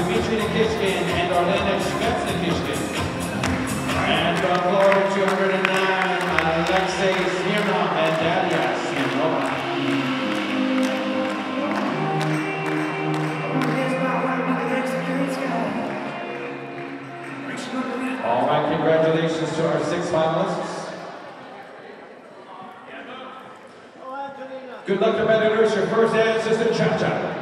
Dmitry Nikishkin and Olena Shvets-Nikishkin. And from Florida, 209, Alexey Smirnov and Daria Smirnova. All right, congratulations to our six finalists. Good luck, competitors. Your first dance is the cha-cha.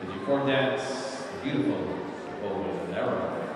The your dance, beautiful bold, and narrow.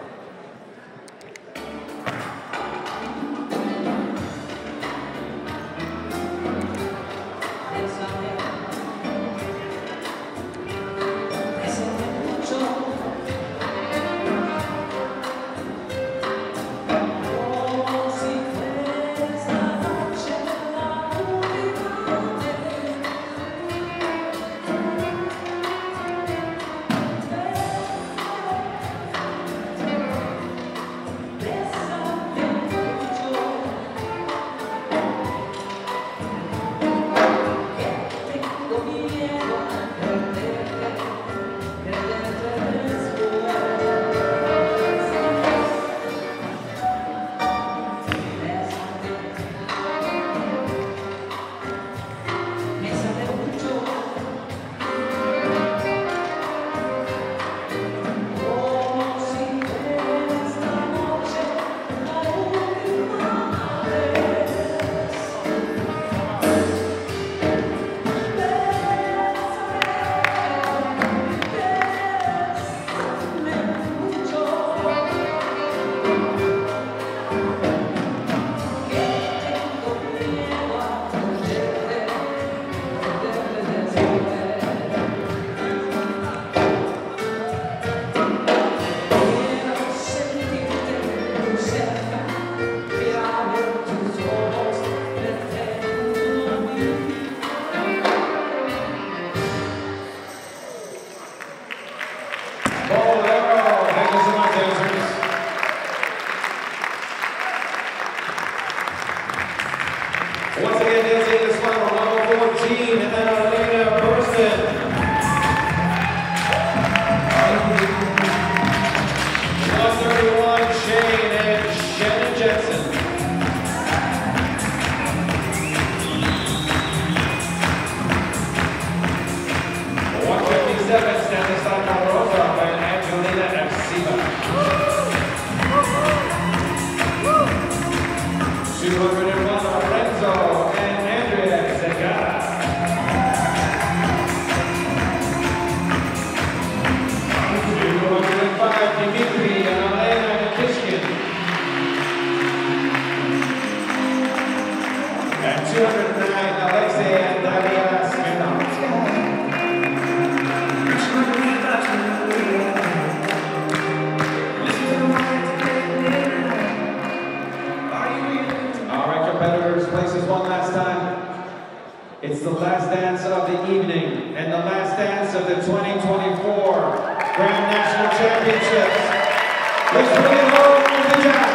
It's the last dance of the evening and the last dance of the 2024 Grand National Championships. Let's it Jack.